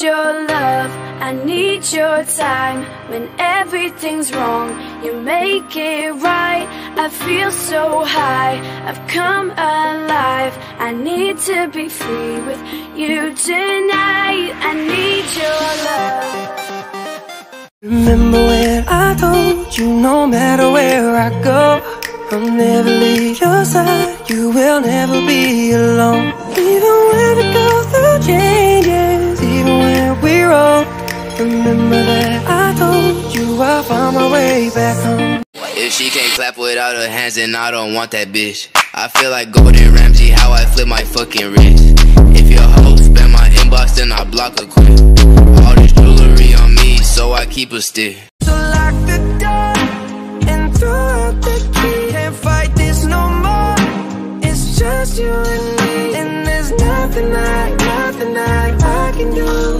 your love, I need your time. When everything's wrong, you make it right. I feel so high, I've come alive. I need to be free with you tonight. I need your love. Remember when I told you no matter where I go, I'll never leave your side. You will never be alone. Even when we go through changes, when. Remember that I told you I found my way back home. If she can't clap without her hands, then I don't want that bitch. I feel like Gordon Ramsay, how I flip my fucking wrist. If your hoe spam my inbox, then I block her quick. All this jewelry on me, so I keep a stick. So lock the door and throw out the key. Can't fight this no more. It's just you and me, and there's nothing I, nothing I, I can do.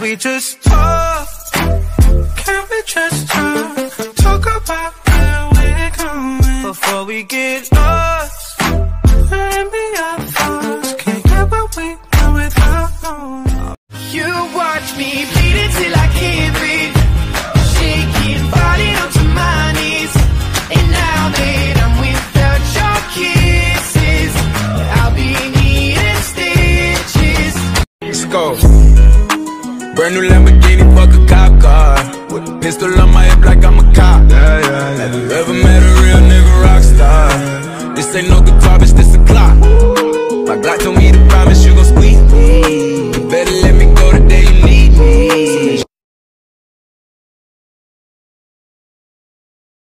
We just talk? Can we just talk? Talk about where we're going before we get lost. Let me our thoughts. Can't get what we want without knowing. You watch me bleed until I can't breathe. Shaking, falling onto my knees. And now that I'm without your kisses, I'll be needing stitches. Let's go. Brand new Lamborghini, fuck a cop car. With a pistol on my hip like I'm a cop. Yeah, Have you ever met a real nigga rockstar. This ain't no guitar, bitch, this a Glock. My Glock told me to promise